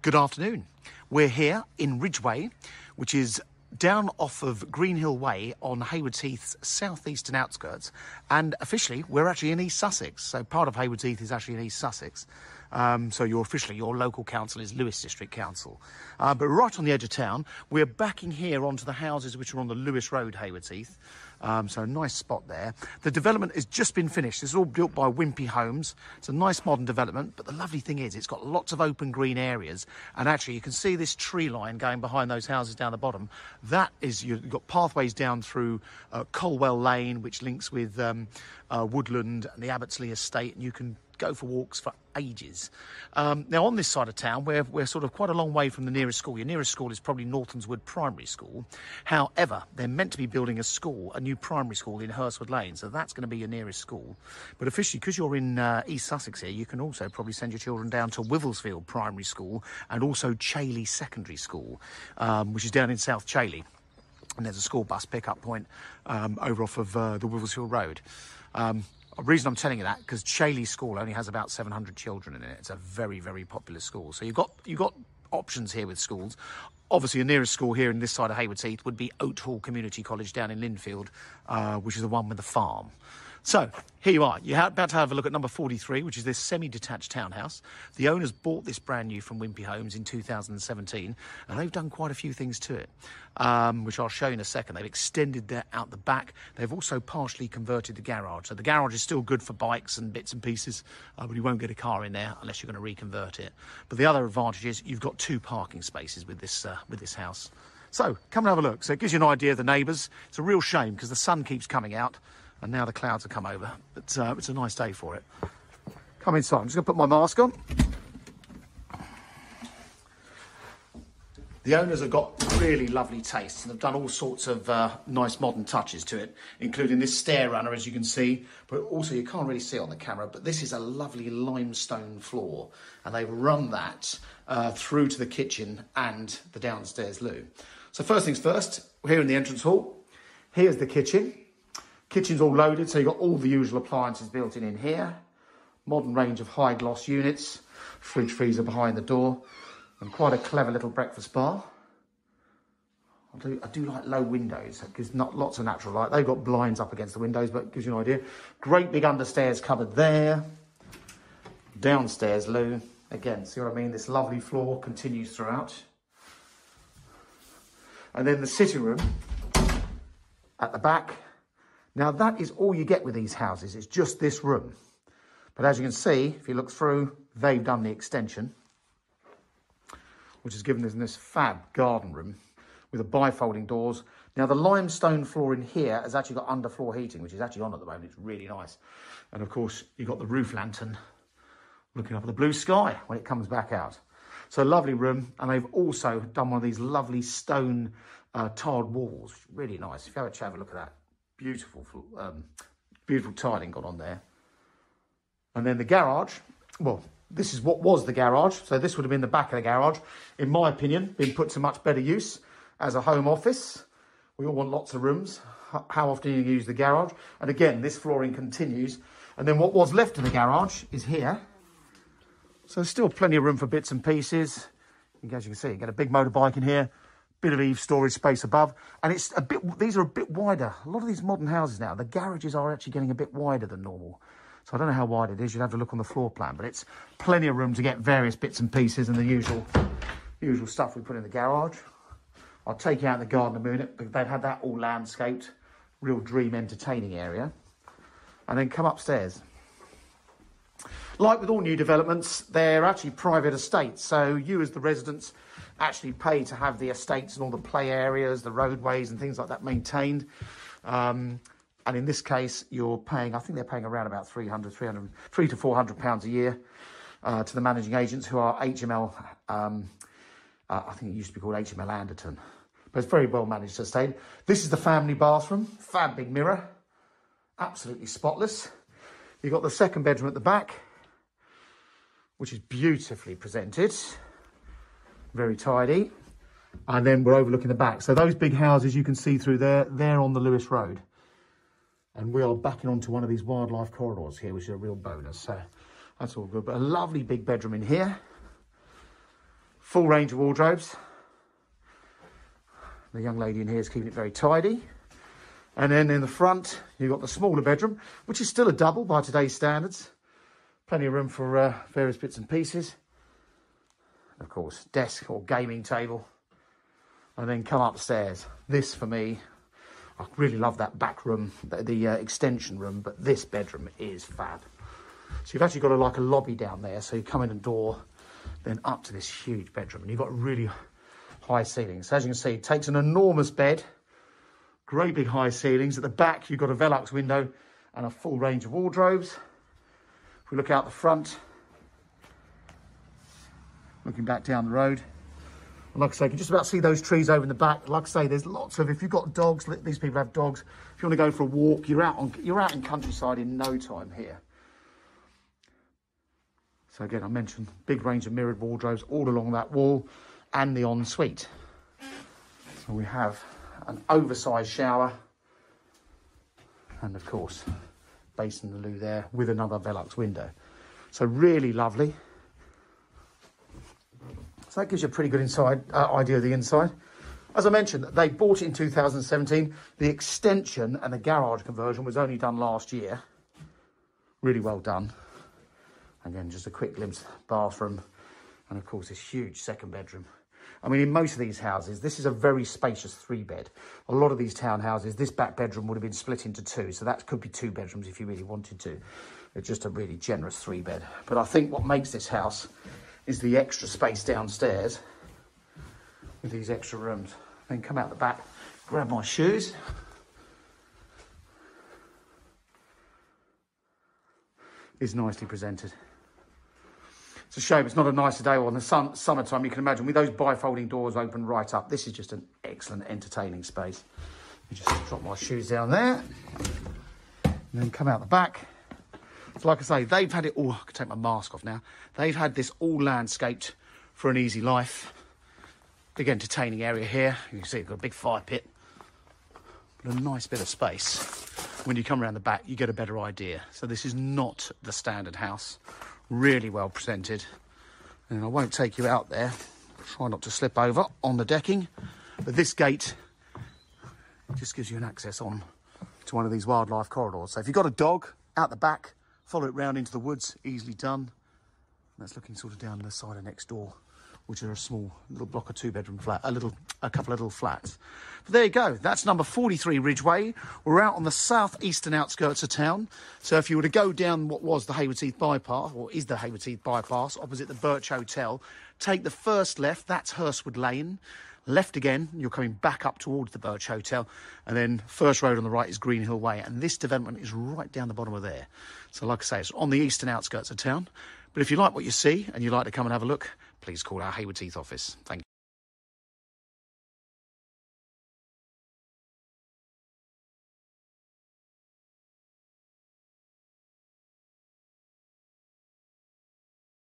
Good afternoon. We're here in Ridgeway, which is down off of Greenhill Way on Haywards Heath's southeastern outskirts. And officially, we're actually in East Sussex. So part of Haywards Heath is actually in East Sussex. Um, so you're officially, your local council is Lewes District Council. Uh, but right on the edge of town, we're backing here onto the houses which are on the Lewes Road, Haywards Heath. Um, so a nice spot there. The development has just been finished. It's all built by Wimpey Homes. It's a nice modern development, but the lovely thing is it's got lots of open green areas. And actually, you can see this tree line going behind those houses down the bottom. That is, you've got pathways down through uh, Colwell Lane, which links with um, uh, Woodland and the Abbotsley Estate, and you can go for walks for ages. Um, now, on this side of town, we're, we're sort of quite a long way from the nearest school. Your nearest school is probably Northlands Wood Primary School. However, they're meant to be building a school, a new primary school in Hurstwood Lane, so that's going to be your nearest school. But officially, because you're in uh, East Sussex here, you can also probably send your children down to Wivelsfield Primary School and also Chailey Secondary School, um, which is down in South Chailey. And there's a school bus pickup point um, over off of uh, the Wivelsfield Road. Um, the reason I'm telling you that because Chailey School only has about 700 children in it. It's a very, very popular school. So you've got you've got options here with schools. Obviously, the nearest school here in this side of Haywards Heath would be Oathall Community College down in Lindfield, uh, which is the one with the farm. So here you are. You're about to have a look at number 43, which is this semi-detached townhouse. The owners bought this brand new from Wimpey Homes in 2017, and they've done quite a few things to it, um, which I'll show you in a second. They've extended that out the back. They've also partially converted the garage. So the garage is still good for bikes and bits and pieces, uh, but you won't get a car in there unless you're going to reconvert it. But the other advantage is you've got two parking spaces with this uh, with this house. So come and have a look. So it gives you an idea of the neighbours. It's a real shame because the sun keeps coming out and now the clouds have come over. But uh, it's a nice day for it. Come inside. I'm just going to put my mask on. The owners have got really lovely tastes and they've done all sorts of uh, nice modern touches to it, including this stair runner, as you can see. But also, you can't really see on the camera, but this is a lovely limestone floor, and they've run that uh, through to the kitchen and the downstairs loo. So, first things first, we're here in the entrance hall. Here's the kitchen. Kitchen's all loaded, so you've got all the usual appliances built in in here. Modern range of high gloss units, fridge freezer behind the door, and quite a clever little breakfast bar. I do, I do like low windows, it gives not lots of natural light. They've got blinds up against the windows, but gives you an idea. Great big understairs cupboard there. Downstairs loo. Again, see what I mean? This lovely floor continues throughout. And then the sitting room at the back now that is all you get with these houses, it's just this room. But as you can see, if you look through, they've done the extension, which has given us this fab garden room with the bifolding doors. Now the limestone floor in here has actually got underfloor heating, which is actually on at the moment. It's really nice. And of course, you've got the roof lantern looking up at the blue sky when it comes back out. So lovely room. And they've also done one of these lovely stone uh, tarred walls. Really nice. If you have a, have a look at that, beautiful, um, beautiful tiling got on there. And then the garage, well, this is what was the garage. So this would have been the back of the garage. In my opinion, been put to much better use as a home office. We all want lots of rooms. How often you use the garage? And again, this flooring continues. And then what was left of the garage is here. So still plenty of room for bits and pieces. As you can see, you get a big motorbike in here, bit of eave storage space above and it's a bit these are a bit wider. A lot of these modern houses now the garages are actually getting a bit wider than normal. So i don't know how wide it is you'd have to look on the floor plan but it's plenty of room to get various bits and pieces and the usual usual stuff we put in the garage. I'll take you out in the garden a minute because they've had that all landscaped real dream entertaining area. And then come upstairs like with all new developments, they're actually private estates. So you as the residents actually pay to have the estates and all the play areas, the roadways and things like that maintained. Um, and in this case, you're paying, I think they're paying around about 300, 300, three to 400 pounds a year uh, to the managing agents who are HML, um, uh, I think it used to be called HML Anderton. But it's very well managed estate. This is the family bathroom, fab big mirror, absolutely spotless. You've got the second bedroom at the back, which is beautifully presented very tidy. And then we're overlooking the back. So those big houses you can see through there, they're on the Lewes Road. And we are backing onto one of these wildlife corridors here, which is a real bonus. So that's all good. But a lovely big bedroom in here. Full range of wardrobes. The young lady in here is keeping it very tidy. And then in the front, you've got the smaller bedroom, which is still a double by today's standards. Plenty of room for uh, various bits and pieces. Of course, desk or gaming table. And then come upstairs. This, for me, I really love that back room, the, the uh, extension room, but this bedroom is fab. So you've actually got a, like a lobby down there. So you come in a door, then up to this huge bedroom. And you've got really high ceilings. So as you can see, it takes an enormous bed, great big high ceilings. At the back, you've got a Velux window and a full range of wardrobes. If we look out the front, looking back down the road, like I say, you can just about see those trees over in the back. Like I say, there's lots of, if you've got dogs, these people have dogs. If you want to go for a walk, you're out on, you're out in countryside in no time here. So again, I mentioned big range of mirrored wardrobes all along that wall and the ensuite. So we have an oversized shower and of course, basin the loo there with another Velux window. So really lovely. So that gives you a pretty good inside uh, idea of the inside. As I mentioned, they bought it in 2017. The extension and the garage conversion was only done last year. Really well done. Again, just a quick glimpse, bathroom, and of course this huge second bedroom. I mean, in most of these houses, this is a very spacious three bed. A lot of these townhouses, this back bedroom would have been split into two. So that could be two bedrooms if you really wanted to. It's just a really generous three bed. But I think what makes this house is the extra space downstairs with these extra rooms. Then come out the back, grab my shoes. Is nicely presented. A shame it's not a nicer day or in the sun, summertime. You can imagine with those bifolding doors open right up. This is just an excellent entertaining space. Let just drop my shoes down there and then come out the back. So like I say, they've had it all. I can take my mask off now. They've had this all landscaped for an easy life. Big entertaining area here. You can see it's got a big fire pit. But a nice bit of space. When you come around the back, you get a better idea. So this is not the standard house really well presented. And I won't take you out there. Try not to slip over on the decking. But this gate just gives you an access on to one of these wildlife corridors. So if you've got a dog out the back, follow it round into the woods, easily done. And that's looking sort of down the side of next door which are a small little block of two bedroom flat, a little, a couple of little flats. But there you go. That's number 43 Ridgeway. We're out on the southeastern outskirts of town. So if you were to go down what was the Haywards Heath bypass, or is the Haywards Heath bypass, opposite the Birch Hotel, take the first left, that's Hurstwood Lane. Left again, you're coming back up towards the Birch Hotel, and then first road on the right is Greenhill Way, and this development is right down the bottom of there. So, like I say, it's on the eastern outskirts of town. But if you like what you see and you'd like to come and have a look, please call our Haywards Heath office. Thank you.